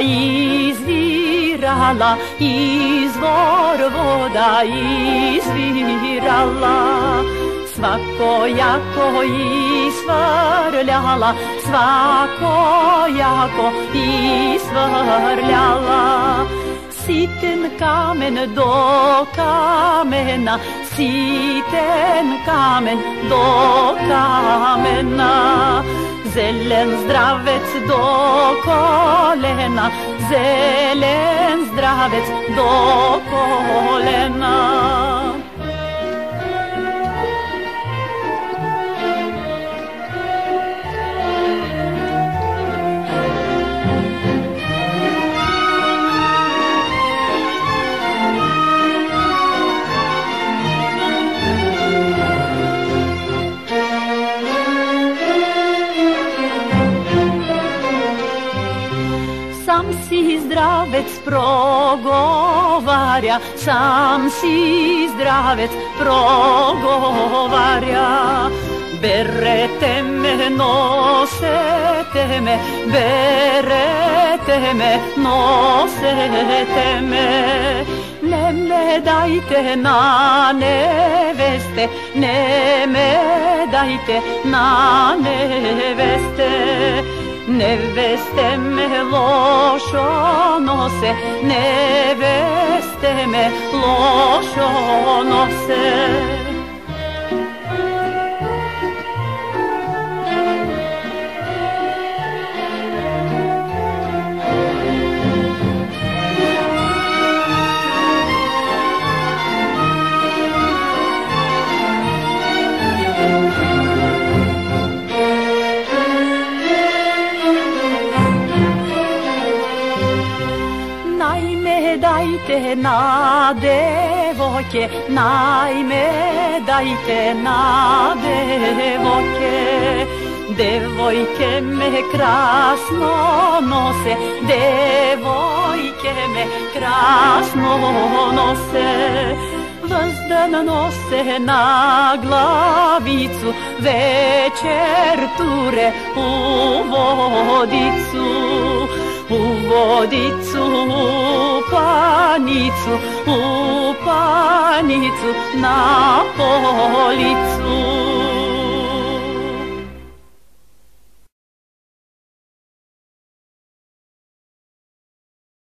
izvirala, izvor voda izvirala. Svako jako isvrljala, svako jako isvrljala. Siten kamen do kamena, siten kamen do kamena. Zelen zdravec do kolena, zelen zdravec do kolena. zdravec progovarja, sam si zdravec progovarja. Berete me, nosete me, berete me, nosete me. Ne me dajte na neveste, ne me dajte na neveste. Neveste me lošo nose, neveste me lošo se. Дайте на девоке, најме дайте на девоке. Девојке ме красно носе, девојке ме красно носе. Vzdan nose na glavicu, večer ture u vodicu, u vodicu, u Opanicu, Opanicu, na policu.